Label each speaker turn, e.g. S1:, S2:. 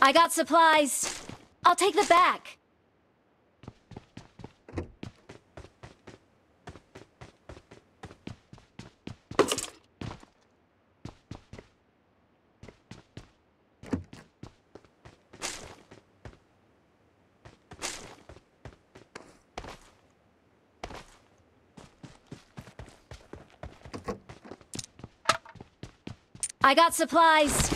S1: I got supplies. I'll take the back. I got supplies.